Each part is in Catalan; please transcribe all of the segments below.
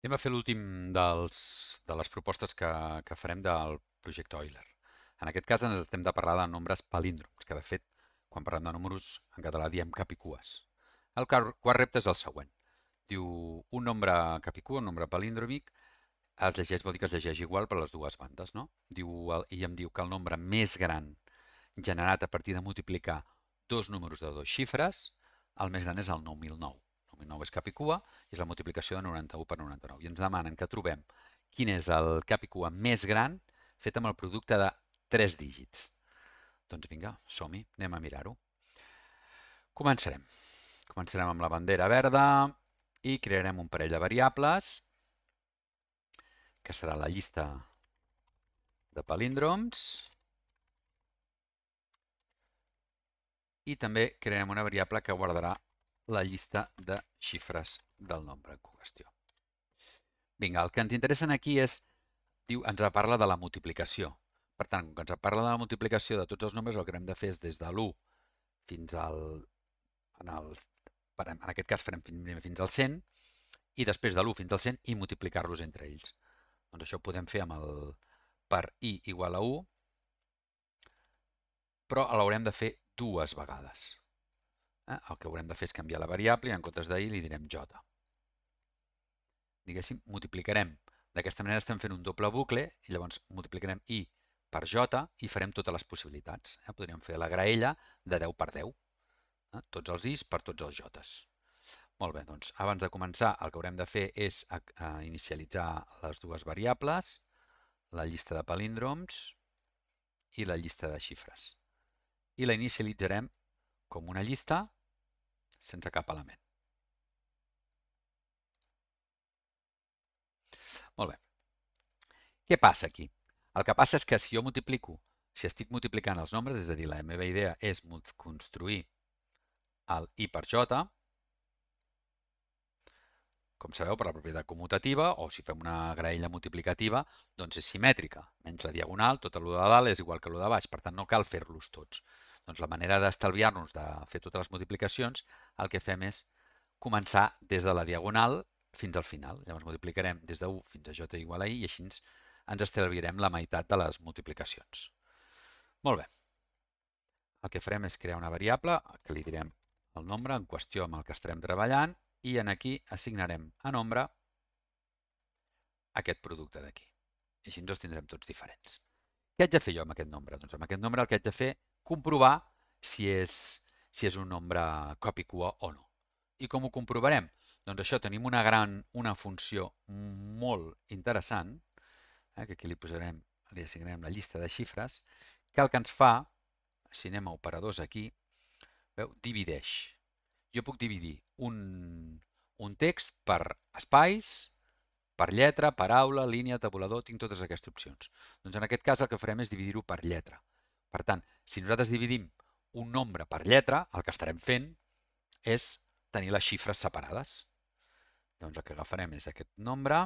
Anem a fer l'últim de les propostes que, que farem del projecte Euler. En aquest cas ens estem de parlar de nombres palíndroms, que de fet, quan parlem de números, en català diem capicues. El quart repte és el següent. Diu, un nombre capicú, un nombre palíndromic, es llegeix, vol dir que es llegeix igual per les dues bandes, no? Diu, I em diu que el nombre més gran generat a partir de multiplicar dos números de dos xifres, el més gran és el 9009. 9009 és capicua i és la multiplicació de 91 per 99. I ens demanen que trobem quin és el capicua més gran fet amb el producte de 3 dígits. Doncs vinga, som-hi, anem a mirar-ho. Començarem. Començarem amb la bandera verda i crearem un parell de variables que serà la llista de palíndroms i també crearem una variable que guardarà la llista de xifres del nombre en qüestió. Vinga, el que ens interessa aquí és, diu, ens parla de la multiplicació. Per tant, com que ens parla de la multiplicació de tots els nombres, el que hem de fer és des de l'1 fins al... En, el, en aquest cas farem fins al 100 i després de l'1 fins al 100 i multiplicar-los entre ells. Doncs això ho podem fer amb el per i igual a 1, però l'haurem de fer dues vegades. Eh? El que haurem de fer és canviar la variable i en comptes d'ahir li direm j. Diguéssim, multiplicarem. D'aquesta manera estem fent un doble bucle i llavors multiplicarem i per j i farem totes les possibilitats. Eh? Podríem fer la graella de 10 per 10. Eh? Tots els i's per tots els jotes. Molt bé, doncs abans de començar el que haurem de fer és a inicialitzar les dues variables, la llista de palíndroms i la llista de xifres. I la inicialitzarem com una llista sense cap element. Molt bé. Què passa aquí? El que passa és que si jo multiplico, si estic multiplicant els nombres, és a dir, la meva idea és construir el i per j, com sabeu, per la propietat commutativa, o si fem una graella multiplicativa, doncs és simètrica. Menys la diagonal, tot el de dalt és igual que el de baix, per tant no cal fer-los tots. Doncs la manera d'estalviar-nos de fer totes les multiplicacions, el que fem és començar des de la diagonal fins al final. Llavors multiplicarem des de 1 fins a j igual a i i així ens estalviarem la meitat de les multiplicacions. Molt bé. El que farem és crear una variable que li direm el nombre en qüestió amb el que estarem treballant i en aquí assignarem a nombre aquest producte d'aquí. I així els tindrem tots diferents. Què haig de fer jo amb aquest nombre? Doncs amb aquest nombre el que haig de fer comprovar si és, si és un nombre copicua o no. I com ho comprovarem? Doncs això tenim una gran, una funció molt interessant, eh, que aquí li posarem, li assignarem la llista de xifres, que el que ens fa, si anem a operadors aquí, veu, divideix. Jo puc dividir un, un text per espais, per lletra, paraula, línia, tabulador, tinc totes aquestes opcions. Doncs en aquest cas el que farem és dividir-ho per lletra. Per tant, si nosaltres dividim un nombre per lletra, el que estarem fent és tenir les xifres separades. Doncs el que agafarem és aquest nombre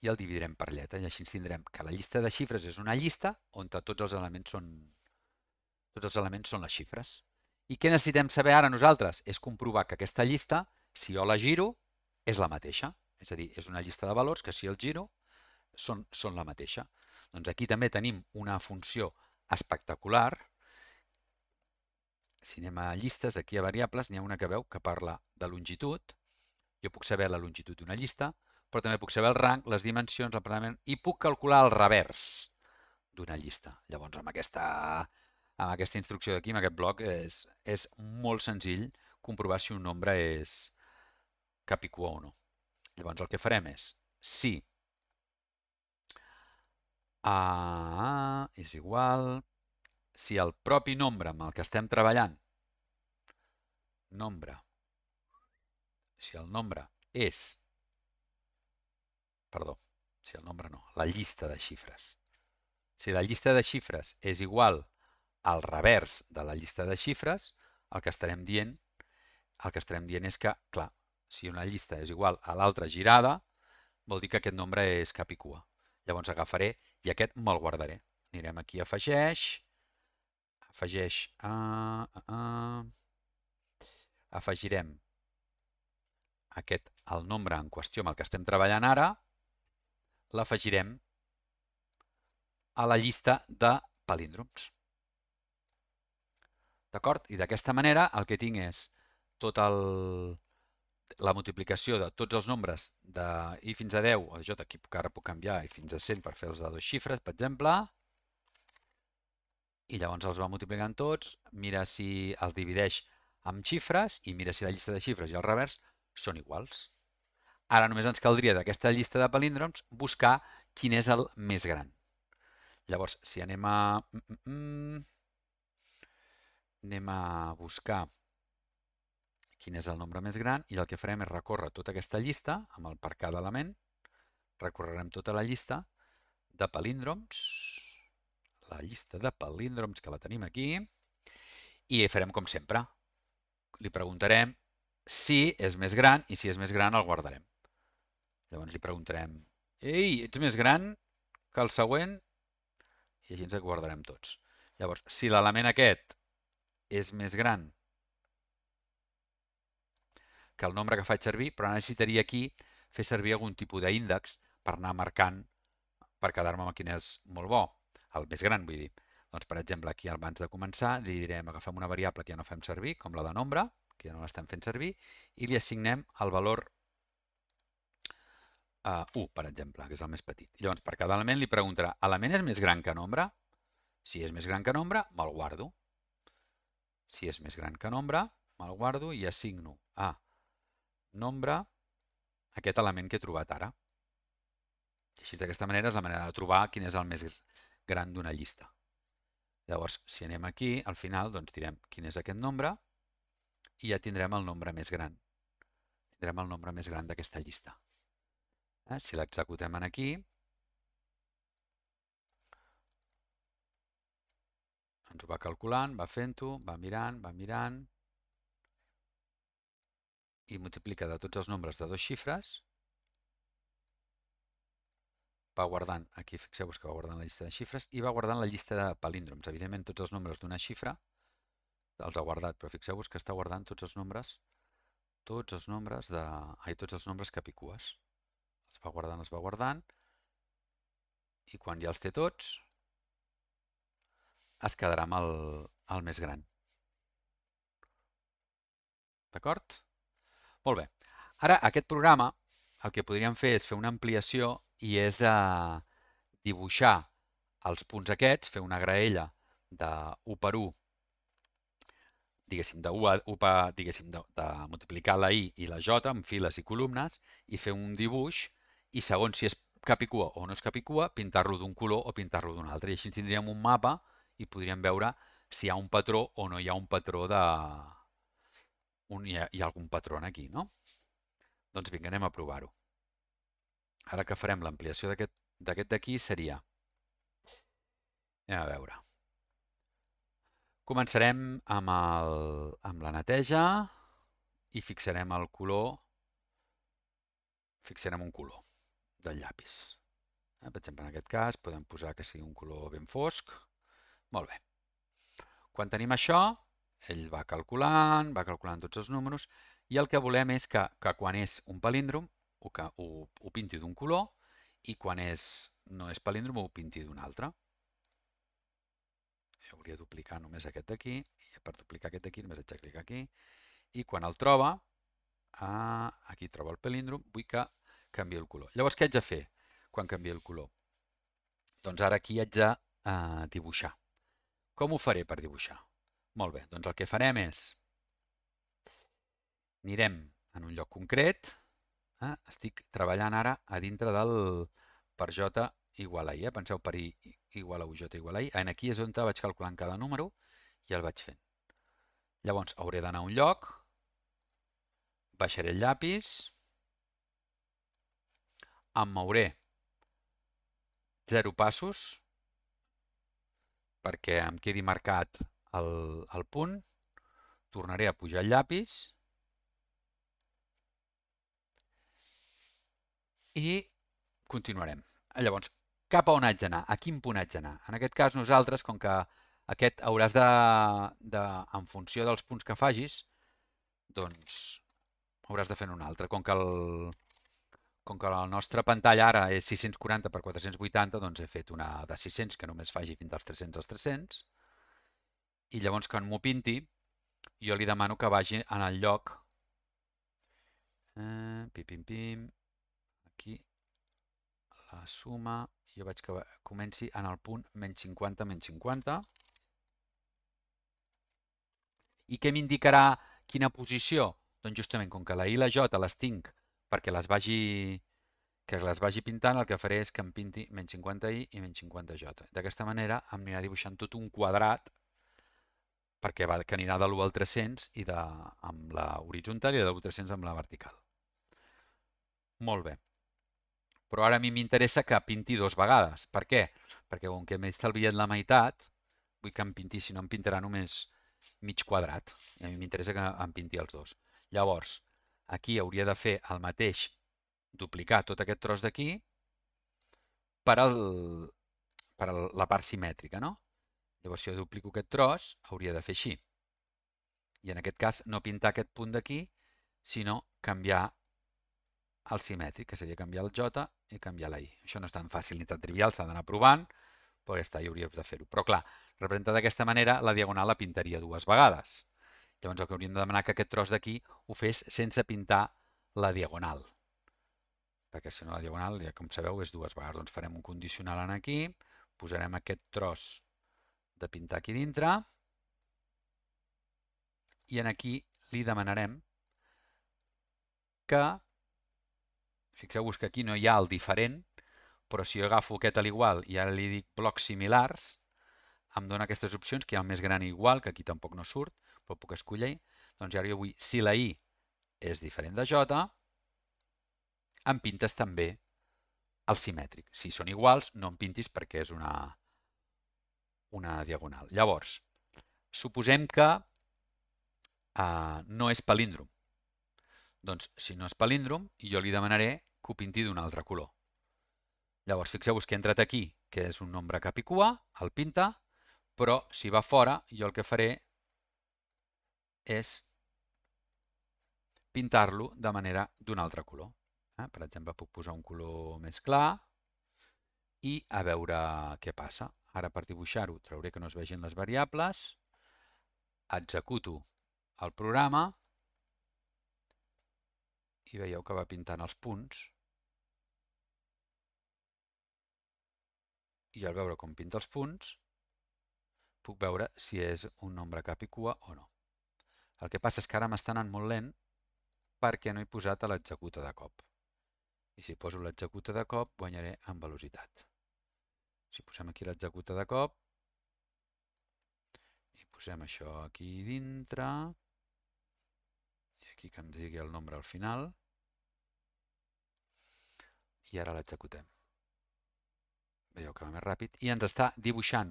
i el dividirem per lletra i així tindrem que la llista de xifres és una llista on tots els elements són, tots els elements són les xifres. I què necessitem saber ara nosaltres? És comprovar que aquesta llista, si jo la giro, és la mateixa. És a dir, és una llista de valors que si el giro són, són la mateixa. Doncs aquí també tenim una funció espectacular. Si anem a llistes, aquí a variables, n'hi ha una que veu que parla de longitud. Jo puc saber la longitud d'una llista, però també puc saber el rang, les dimensions, l'emplenament, i puc calcular el revers d'una llista. Llavors, amb aquesta, amb aquesta instrucció d'aquí, amb aquest bloc, és, és molt senzill comprovar si un nombre és capicua o no. Llavors, el que farem és, si a és igual si el propi nombre amb el que estem treballant, nombre, si el nombre és, perdó, si el nombre no, la llista de xifres. Si la llista de xifres és igual al revers de la llista de xifres, el que estarem dient, el que estarem dient és que, clar, si una llista és igual a l'altra girada, vol dir que aquest nombre és capicua. Llavors agafaré i aquest me'l guardaré. Anirem aquí a afegeix, afegeix, uh, uh, uh, afegirem aquest, el nombre en qüestió amb el que estem treballant ara, l'afegirem a la llista de palíndroms. D'acord? I d'aquesta manera el que tinc és tot el, la multiplicació de tots els nombres de i fins a 10, o de j aquí ara puc canviar, i fins a 100 per fer els de dos xifres, per exemple, i llavors els va multiplicant tots, mira si els divideix amb xifres i mira si la llista de xifres i el revers són iguals. Ara només ens caldria d'aquesta llista de palíndroms buscar quin és el més gran. Llavors, si anem a... Mm, mm, mm, anem a buscar quin és el nombre més gran i el que farem és recórrer tota aquesta llista amb el per element. Recorrerem tota la llista de palíndroms, la llista de palíndroms que la tenim aquí, i farem com sempre. Li preguntarem si és més gran i si és més gran el guardarem. Llavors li preguntarem, ei, ets més gran que el següent? I així ens guardarem tots. Llavors, si l'element aquest és més gran que el nombre que faig servir, però necessitaria aquí fer servir algun tipus d'índex per anar marcant, per quedar-me amb quin és molt bo, el més gran, vull dir. Doncs, per exemple, aquí abans de començar li direm agafem una variable que ja no fem servir, com la de nombre, que ja no l'estem fent servir, i li assignem el valor uh, 1, per exemple, que és el més petit. Llavors, per cada element li preguntarà, element és més gran que nombre? Si és més gran que nombre, me'l guardo. Si és més gran que nombre, me'l guardo i assigno a nombre, aquest element que he trobat ara. Així d'aquesta manera és la manera de trobar quin és el més gran d'una llista. Llavors, si anem aquí, al final doncs direm quin és aquest nombre i ja tindrem el nombre més gran. Tindrem el nombre més gran d'aquesta llista. Eh? Si l'executem aquí, ens ho va calculant, va fent-ho, va mirant, va mirant, i multiplica de tots els nombres de dos xifres, va guardant, aquí fixeu-vos que va guardant la llista de xifres, i va guardant la llista de palíndroms. Evidentment, tots els nombres d'una xifra els ha guardat, però fixeu-vos que està guardant tots els nombres, tots els nombres de... Ai, tots els nombres capicues. Els va guardant, els va guardant, i quan ja els té tots, es quedarà amb el, el més gran. D'acord? Molt bé. Ara, aquest programa, el que podríem fer és fer una ampliació i és eh, dibuixar els punts aquests, fer una graella de 1 per 1, diguéssim, de 1 a 1 per, diguéssim, de, de multiplicar la i i la j amb files i columnes i fer un dibuix i segons si és capicua o no és capicua, pintar-lo d'un color o pintar-lo d'un altre. I així tindríem un mapa i podríem veure si hi ha un patró o no hi ha un patró de, un, hi, ha, hi ha algun patró aquí, no? Doncs vinga, anem a provar-ho. Ara que farem l'ampliació d'aquest d'aquí seria... Anem a veure. Començarem amb, el, amb la neteja i fixarem el color, fixarem un color del llapis. Eh, per exemple, en aquest cas podem posar que sigui un color ben fosc. Molt bé. Quan tenim això, ell va calculant, va calculant tots els números i el que volem és que, que quan és un palíndrom ho, que, ho, ho pinti d'un color i quan és, no és palíndrom ho pinti d'un altre. Jo hauria duplicar només aquest d'aquí i per duplicar aquest d'aquí només haig de clicar aquí i quan el troba, ah, aquí troba el palíndrom, vull que canvi el color. Llavors, què haig de fer quan canvi el color? Doncs ara aquí haig de eh, dibuixar. Com ho faré per dibuixar? Molt bé, doncs el que farem és anirem en un lloc concret, eh? estic treballant ara a dintre del per j igual a i, eh? penseu per i igual a u, j igual a i, en aquí és on vaig calculant cada número i el vaig fent. Llavors hauré d'anar a un lloc, baixaré el llapis, em mouré 0 passos perquè em quedi marcat el, el punt, tornaré a pujar el llapis i continuarem. Llavors, cap a on haig d'anar? A quin punt haig d'anar? En aquest cas nosaltres, com que aquest hauràs de, de, en funció dels punts que facis, doncs hauràs de fer un altre. Com que, el, com que la nostra pantalla ara és 640 per 480, doncs he fet una de 600 que només faci fins als 300 als 300. I llavors quan m'ho pinti, jo li demano que vagi en el lloc eh, pim, pim, pim, aquí la suma, jo vaig que comenci en el punt menys 50, menys 50. I què m'indicarà quina posició? Doncs justament, com que la I i la J les tinc perquè les vagi, que les vagi pintant, el que faré és que em pinti menys 50i i menys 50j. D'aquesta manera em anirà dibuixant tot un quadrat perquè va, que anirà de l'1 al 300 i de, amb la horitzontal i de l'1 300 amb la vertical. Molt bé. Però ara a mi m'interessa que pinti dos vegades. Per què? Perquè com que m'he estalviat la meitat, vull que em pinti, si no em pintarà només mig quadrat. I a mi m'interessa que em pinti els dos. Llavors, aquí hauria de fer el mateix, duplicar tot aquest tros d'aquí per, el, per el, la part simètrica, no? Llavors, si jo duplico aquest tros, hauria de fer així. I en aquest cas, no pintar aquest punt d'aquí, sinó canviar el simètric, que seria canviar el J i canviar la I. Això no és tan fàcil ni tan trivial, s'ha d'anar provant, però ja està, hi hauríem de fer-ho. Però clar, representat d'aquesta manera, la diagonal la pintaria dues vegades. Llavors el que hauríem de demanar que aquest tros d'aquí ho fes sense pintar la diagonal. Perquè si no la diagonal, ja com sabeu, és dues vegades. Doncs farem un condicional en aquí, posarem aquest tros de pintar aquí dintre i en aquí li demanarem que, fixeu-vos que aquí no hi ha el diferent, però si jo agafo aquest a l'igual i ara li dic blocs similars, em dona aquestes opcions, que hi ha el més gran igual, que aquí tampoc no surt, però puc escollir. Doncs ara jo vull, si la i és diferent de j, em pintes també el simètric. Si són iguals, no em pintis perquè és una, una diagonal. Llavors, suposem que uh, no és palíndrom. Doncs, si no és palíndrom, jo li demanaré que ho pinti d'un altre color. Llavors, fixeu-vos que he entrat aquí, que és un nombre capicua, el pinta, però si va fora, jo el que faré és pintar-lo de manera d'un altre color. Eh? Per exemple, puc posar un color més clar i a veure què passa. Ara per dibuixar-ho trauré que no es vegin les variables, executo el programa i veieu que va pintant els punts i al veure com pinta els punts, puc veure si és un nombre capicua o no. El que passa és que ara m'està anant molt lent perquè no he posat l'executa de cop. I si poso l'executa de cop, guanyaré en velocitat. Si posem aquí l'executa de cop, i posem això aquí dintre, i aquí que em digui el nombre al final, i ara l'executem. Veieu que va més ràpid, i ens està dibuixant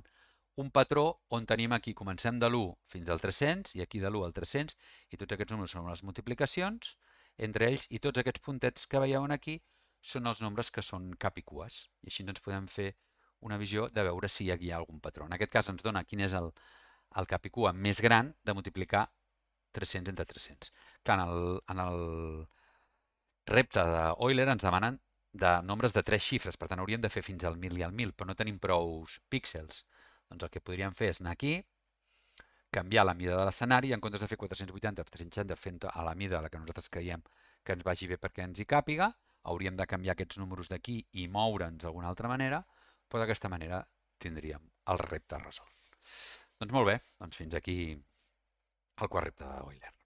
un patró on tenim aquí, comencem de l'1 fins al 300, i aquí de l'1 al 300, i tots aquests números són les multiplicacions. Entre ells, i tots aquests puntets que veieu aquí són els nombres que són cap i cues. I així ens podem fer una visió de veure si hi ha algun patró. En aquest cas ens dona quin és el, el cap i cua més gran de multiplicar 300 entre 300. Clar, en el, en el repte d'Euler ens demanen de nombres de tres xifres, per tant hauríem de fer fins al 1000 i al 1000, però no tenim prou píxels. Doncs el que podríem fer és anar aquí, canviar la mida de l'escenari, en comptes de fer 480 per 360 fent a la mida a la que nosaltres creiem que ens vagi bé perquè ens hi càpiga, hauríem de canviar aquests números d'aquí i moure'ns d'alguna altra manera, però d'aquesta manera tindríem el repte resolt. Doncs molt bé, doncs fins aquí el quart repte d'Euler.